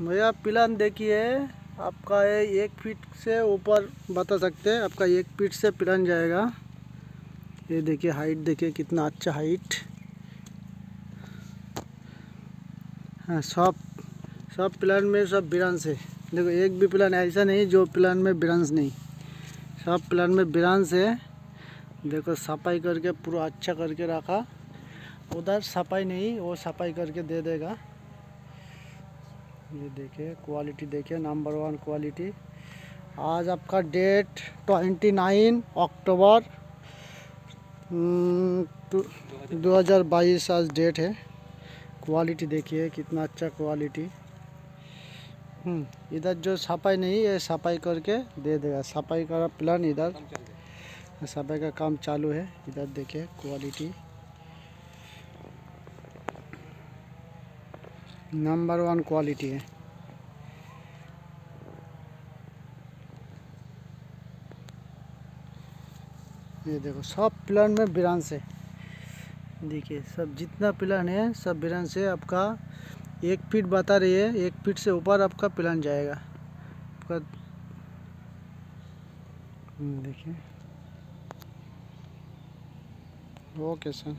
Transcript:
भैया, प्लान देखिए, आपका ये एक फीट से ऊपर बता सकते हैं, आपका एक फीट से प्लान जाएगा। ये देखिए हाइट देखिए, कितना अच्छा हाइट हाँ सब सब प्लान में, सब बिरांस है। देखो, एक भी प्लान ऐसा नहीं, जो प्लान में बिरांस नहीं। सब प्लान में बिरांस है। देखो, सफ़ाई करके पूरा अच्छा करके रखा। उधर सफ़ाई नहीं, वो सफ़ाई करके दे देगा। ये देखिए क्वालिटी देखिए नंबर वन क्वालिटी आज आपका डेट ट्वेंटी नाइन अक्टूबर दो हज़ार बाईस आज डेट है। क्वालिटी देखिए कितना अच्छा क्वालिटी हम्म, इधर जो सफ़ाई नहीं है सफ़ाई करके दे देगा। सफ़ाई का प्लान इधर। सफ़ाई का काम चालू है। इधर देखिए क्वालिटी नंबर वन क्वालिटी है ये देखो सब प्लान में बिरांस से। देखिए सब जितना प्लान है सब बिरान से आपका एक फीट बता रही है एक फीट से ऊपर आपका प्लान जाएगा। आपका हम्म, देखिए। Okay sir.